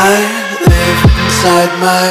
I live inside my